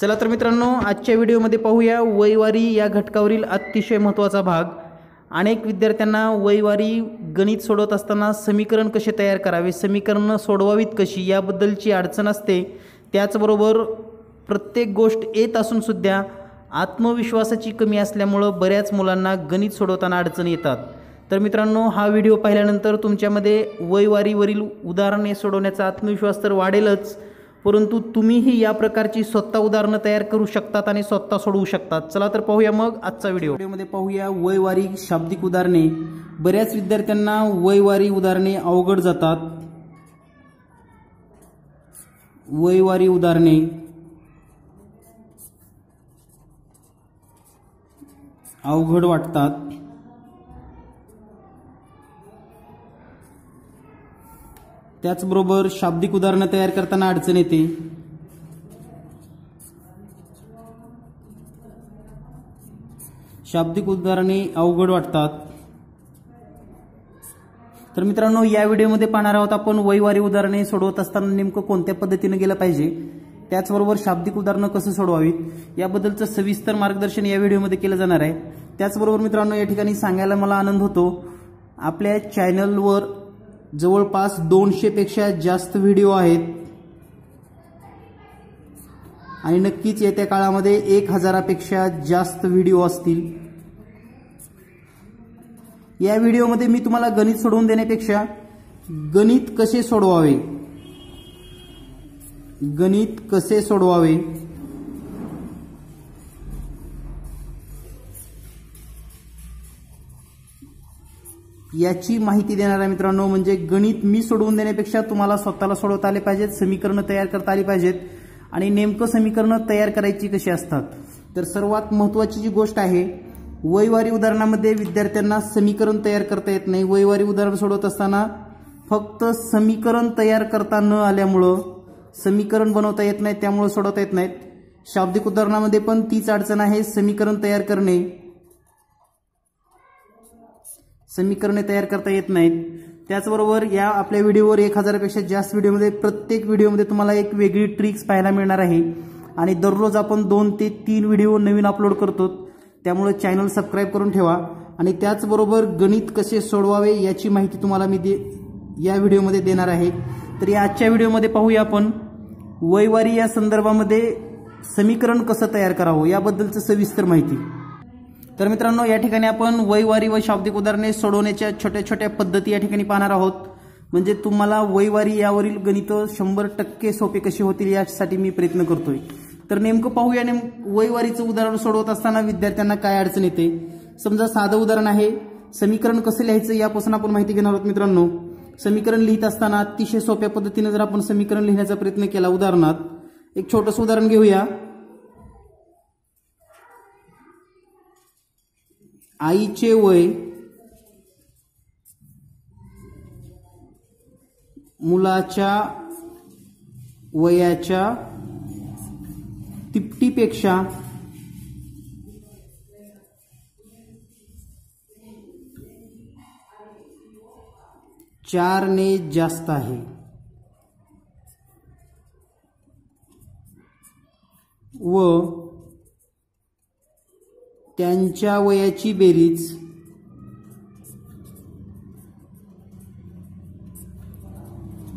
चला तर मित्रांनो आजच्या व्हिडिओमध्ये पाहूया वैवारी या घटकावरील अतिशय महत्त्वाचा भाग. अनेक विद्यार्थ्यांना वैवारी गणित सोडवत असताना समीकरण कसे तयार करावे समीकरणं सोडवावीत कशी याबद्दलची अडचण असते. त्याचबरोबर प्रत्येक गोष्ट येत असूनसुद्धा आत्मविश्वासाची कमी असल्यामुळं बऱ्याच मुलांना गणित सोडवताना अडचण येतात. तर मित्रांनो हा व्हिडिओ पाहिल्यानंतर तुमच्यामध्ये वैवारीवरील उदाहरणे सोडवण्याचा आत्मविश्वास तर वाढेलच. परंतु तुम्हीही या प्रकारची स्वतः उदाहरणं तयार करू शकतात आणि स्वतः सोडवू शकतात. चला तर पाहूया मग आजचा व्हिडिओ. व्हिडिओमध्ये पाहूया वैवारी शाब्दिक उदाहरणे. बऱ्याच विद्यार्थ्यांना वैवारी उदाहरणे अवघड जातात. वैवारी उदाहरणे. अवघड वाटतात. त्याचबरोबर शाब्दिक उदाहरणं तयार करताना अडचण येते. शाब्दिक उदाहरणे अवघड वाटतात. तर मित्रांनो या व्हिडिओमध्ये पाहणार आहोत आपण वैवारी उदाहरणे सोडवत असताना नेमकं कोणत्या पद्धतीनं गेलं पाहिजे? त्याचबरोबर शाब्दिक उदाहरणं कसं सोडवावीत? याबद्दलचं सविस्तर मार्गदर्शन या व्हिडिओमध्ये केलं जाणार आहे. त्याचबरोबर मित्रांनो या ठिकाणी सांगायला मला आनंद होतो. आपल्या चॅनलवर जवळपास दोनशेपेक्षा जास्त व्हिडिओ आहेत. आणि नक्कीच येत्या काळामध्ये एक हजारापेक्षा जास्त व्हिडिओ असतील. या व्हिडिओमध्ये मी तुम्हाला गणित सोडवून देण्यापेक्षा गणित कसे सोडवावे? गणित कसे सोडवावे? याची माहिती देणाऱ्या मित्रांनो म्हणजे गणित मी सोडवून देण्यापेक्षा तुम्हाला स्वतःला सोडवता आले पाहिजेत समीकरणं तयार करता आली पाहिजेत. आणि नेमकं समीकरणं तयार करायची कशी असतात? तर सर्वात महत्वाची जी गोष्ट आहे वैवारी उदाहरणामध्ये विद्यार्थ्यांना समीकरण तयार करता येत नाही. वैवारी उदाहरण सोडवत असताना फक्त समीकरण तयार करता न आल्यामुळं समीकरण बनवता येत नाही त्यामुळं सोडवता येत नाहीत. शाब्दिक उदाहरणामध्ये पण तीच अडचण आहे समीकरण तयार करणे. समीकरणे तयार करता येत नाहीत. त्याचबरोबर या आपल्या व्हिडिओवर एक हजारापेक्षा जास्त व्हिडिओमध्ये प्रत्येक व्हिडिओमध्ये तुम्हाला एक वेगळी ट्रिक्स पाहायला मिळणार आहे. आणि दररोज आपण दोन ते तीन व्हिडिओ नवीन अपलोड करतो. त्यामुळे चॅनल सबस्क्राईब करून ठेवा. आणि त्याचबरोबर गणित कसे सोडवावे याची माहिती तुम्हाला मी दे या व्हिडिओमध्ये देणार आहे. तर या आजच्या व्हिडिओमध्ये पाहूया आपण वैवारी या संदर्भामध्ये समीकरण कसं तयार करावं याबद्दलचं सविस्तर माहिती. तर मित्रांनो या ठिकाणी आपण वैवारी व शाब्दिक उदाहरणे सोडवण्याच्या छोट्या छोट्या पद्धती या ठिकाणी पाहणार आहोत. म्हणजे तुम्हाला वैवारी यावरील गणित शंभर टक्के सोपे कसे होतील यासाठी मी प्रयत्न करतोय. तर नेमकं पाहूया नेम वैवारीचं उदाहरण सोडवत असताना विद्यार्थ्यांना काय अडचण येते? समजा साधं उदाहरण आहे समीकरण कसं लिहायचं यापासून आपण माहिती घेणार आहोत मित्रांनो. समीकरण लिहित असताना अतिशय सोप्या पद्धतीने जर आपण समीकरण लिहिण्याचा प्रयत्न केला उदाहरणार्थ एक छोटंसं उदाहरण घेऊया. आईचे वय मुलाच्या वयाच्या तिपटीपेक्षा चारने जास्त आहे. व त्यांच्या वयाची बेरीज.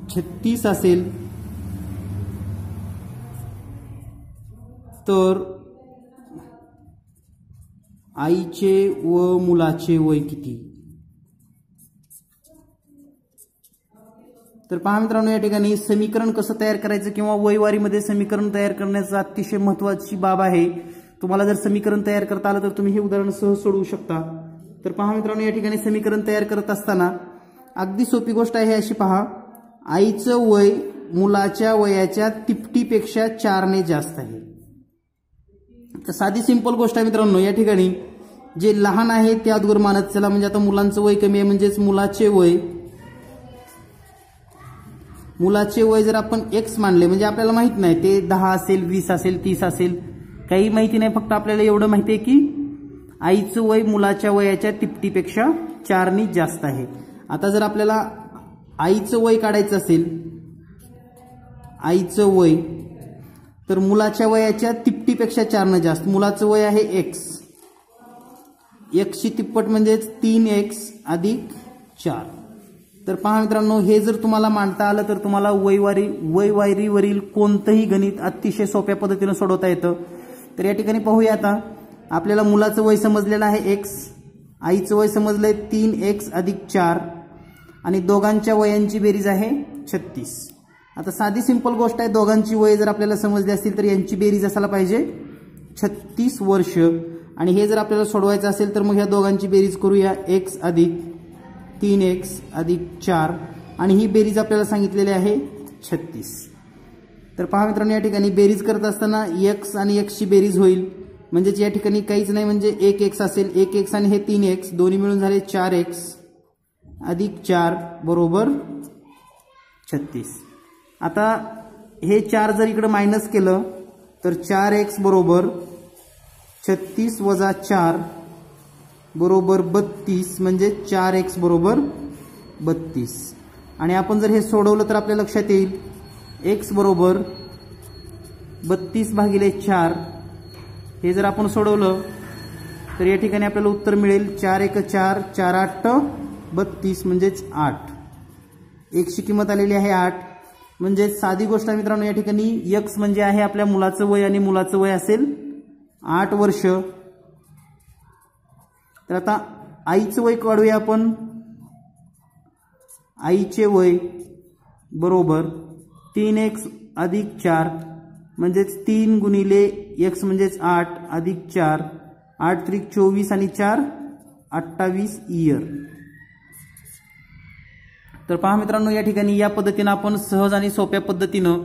छत्तीस असेल. तर आईचे व मुलाचे वय किती? तर पहा मित्रांनो या ठिकाणी समीकरण कसं तयार करायचं किंवा वयवारीमध्ये समीकरण तयार करण्याचं अतिशय महत्वाची बाब आहे. तुम्हाला जर समीकरण तयार करता आलं तर तुम्ही हे उदाहरण सहज सोडवू शकता. तर पहा मित्रांनो या ठिकाणी समीकरण तयार करत असताना अगदी सोपी गोष्ट आहे अशी पहा. आईचं वय मुलाच्या वयाच्या तिपटीपेक्षा चारने जास्त आहे. तर साधी सिंपल गोष्ट आहे मित्रांनो या ठिकाणी जे लहान आहे त्या अगोदर मानत चला म्हणजे आता मुलांचं वय कमी आहे म्हणजेच मुलाचे वय. मुलाचे वय जर आपण एक्स मानले म्हणजे आपल्याला माहीत नाही ते दहा असेल वीस असेल तीस असेल काही माहिती नाही फक्त आपल्याला एवढं माहिती आहे की आईचं वय मुलाच्या वयाच्या तिपटीपेक्षा चारनी जास्त आहे. आता जर आपल्याला आईचं वय काढायचं असेल आईचं वय तर मुलाच्या वयाच्या तिप्टीपेक्षा चारनं जास्त. मुलाचं वय आहे एक्स एक्सची तिप्पट म्हणजेच तीन एक्स अधिक चार. तर पहा मित्रांनो हे जर तुम्हाला मांडता आलं तर तुम्हाला वैवारी वयवारीवरील कोणतंही गणित अतिशय सोप्या पद्धतीनं सोडवता येतं. तर या ठिकाणी पाहूया आता. आपल्याला मुलाचं वय समजलेलं आहे एक्स आईचं वय समजलंय तीन एक्स अधिक चार आणि दोघांच्या वयांची बेरीज आहे छत्तीस. आता साधी सिंपल गोष्ट आहे दोघांची वय जर आपल्याला समजली असतील तर यांची बेरीज असायला पाहिजे छत्तीस वर्ष. आणि हे जर आपल्याला सोडवायचं असेल तर मग ह्या दोघांची बेरीज करूया एक्स अधिक तीन एक्स अधिक चार आणि ही बेरीज आपल्याला सांगितलेली आहे छत्तीस. तर पहा मित्रांनो या ठिकाणी बेरीज करत असताना एक्स आणि एक्सची बेरीज होईल. म्हणजेच या ठिकाणी काहीच नाही म्हणजे एक एक्स असेल एक एक्स आणि हे तीन एक्स दोन्ही मिळून झाले चार एक्स अधिक चार बरोबर छत्तीस. आता हे चार जर इकडं मायनस केलं तर चार एक्स बरोबर छत्तीस वजा चार बरोबर बत्तीस म्हणजे चार एक्स बरोबर बत्तीस. आणि आपण जर हे सोडवलं तर आपल्या लक्षात येईल एक्स बरोबर बत्तीस भागिले चार. हे जर आपण सोडवलं तर या ठिकाणी आपल्याला उत्तर मिळेल चार एक चार चार आठ बत्तीस म्हणजेच आठ. एकची किंमत आलेली आहे आठ. म्हणजे साधी गोष्ट आहे मित्रांनो या ठिकाणी यक्स म्हणजे आहे आपल्या मुलाचं वय आणि मुलाचं वय असेल आठ वर्ष. तर आता आईचं वय काढूया आपण. आईचे वय बरोबर तीन एक्स अधिक चार म्हणजेच तीन गुणिले एक्स म्हणजेच आठ अधिक चार. आठ त्रिक चोवीस आणि चार अठ्ठावीस इयर. तर पहा मित्रांनो या ठिकाणी या पद्धतीनं आपण सहज आणि सोप्या पद्धतीनं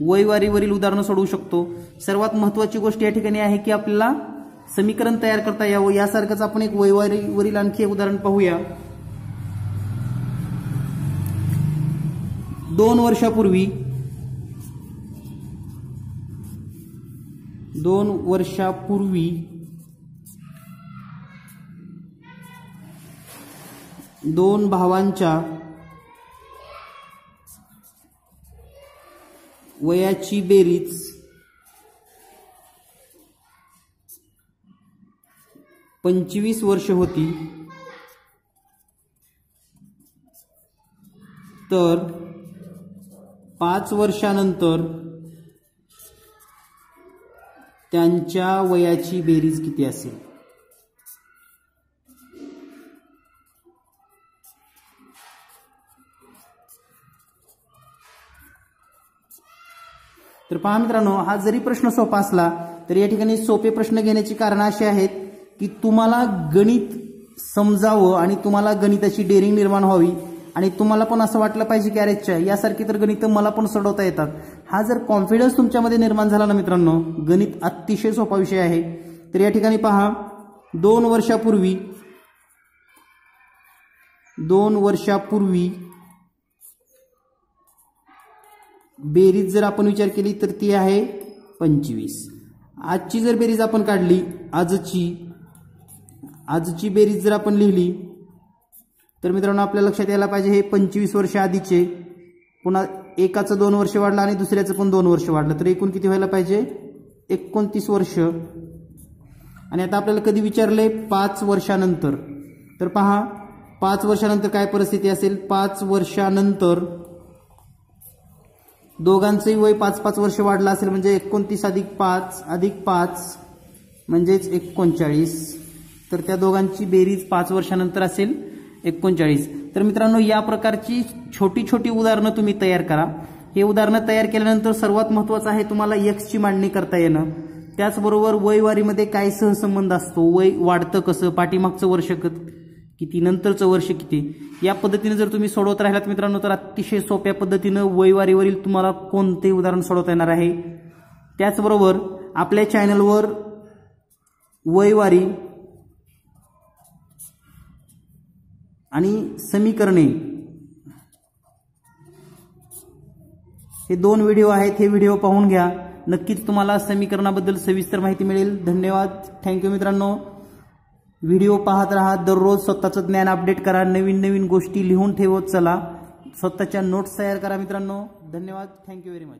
वैवारीवरील उदाहरणं सोडवू शकतो. सर्वात महत्वाची गोष्ट या ठिकाणी आहे की आपल्याला समीकरण तयार करता यावं. यासारखंच आपण एक वैवारीवरील आणखी एक उदाहरण पाहूया. दोन वर्षापूर्वी दोन वर्षापूर्वी दोन भावांच्या वयाची बेरीज पंचवीस वर्ष होती. तर पाच वर्षानंतर त्यांच्या वयाची बेरीज किती असेल? तर पहा मित्रांनो हा जरी प्रश्न सोपा असला तरी या ठिकाणी सोपे प्रश्न घेण्याची कारण अशी आहेत की तुम्हाला गणित समजावं आणि तुम्हाला गणिताची डेअरिंग निर्माण व्हावी आणि तुम्हाला पण असं वाटलं पाहिजे की अरेच्या यासारखी तर गणित मला पण सोडवता येतात. हा जर कॉन्फिडन्स तुमच्यामध्ये निर्माण झाला ना मित्रांनो गणित अतिशय सोपा विषय आहे. तर या ठिकाणी पहा दोन वर्षापूर्वी दोन वर्षापूर्वी बेरीज जर आपण विचार केली तर ती आहे पंचवीस. आजची जर बेरीज आपण काढली आजची आजची बेरीज जर आपण लिहिली तर मित्रांनो आपल्या लक्षात यायला पाहिजे हे पंचवीस वर्ष आधीचे. पुन्हा एकाचं दोन वर्ष वाढलं आणि दुसऱ्याचं पण दोन वर्ष वाढलं. तर एकूण किती व्हायला पाहिजे? एकोणतीस वर्ष. आणि आता आपल्याला कधी विचारले पाच वर्षानंतर. तर पहा पाच वर्षानंतर काय परिस्थिती असेल? पाच वर्षानंतर दोघांचंही वय पाच पाच वर्ष वाढलं असेल म्हणजे एकोणतीस अधिक पाच अधिक पाच म्हणजेच एकोणचाळीस. तर त्या दोघांची बेरीज पाच वर्षानंतर असेल. एकोणचाळीस. तर मित्रांनो या प्रकारची छोटी छोटी उदाहरणं तुम्ही तयार करा. हे उदाहरणं तयार केल्यानंतर सर्वात महत्त्वाचं आहे तुम्हाला यक्सची मांडणी करता येणं. त्याचबरोबर वयवारीमध्ये काय सहसंबंध असतो? वय वाढतं कसं? पाठीमागचं वर्ष किती नंतरचं वर्ष किती? या पद्धतीने जर तुम्ही सोडवत राहिलात मित्रांनो तर अतिशय सोप्या पद्धतीनं वयवारीवरील तुम्हाला कोणतेही उदाहरण सोडवता येणार आहे? त्याचबरोबर आपल्या चॅनलवर वयवारी आणि समीकरणे. हे दोन व्हिडिओ आहेत हे व्हिडिओ पाहून घ्या. नक्कीच तुम्हाला समीकरणाबद्दल सविस्तर माहिती मिळेल. धन्यवाद. थँक्यू मित्रांनो. व्हिडिओ पाहत राहा. दररोज स्वतःचं ज्ञान अपडेट करा. नवीन नवीन गोष्टी लिहून ठेवत चला. स्वतःच्या नोट्स तयार करा मित्रांनो. धन्यवाद. Thank you very much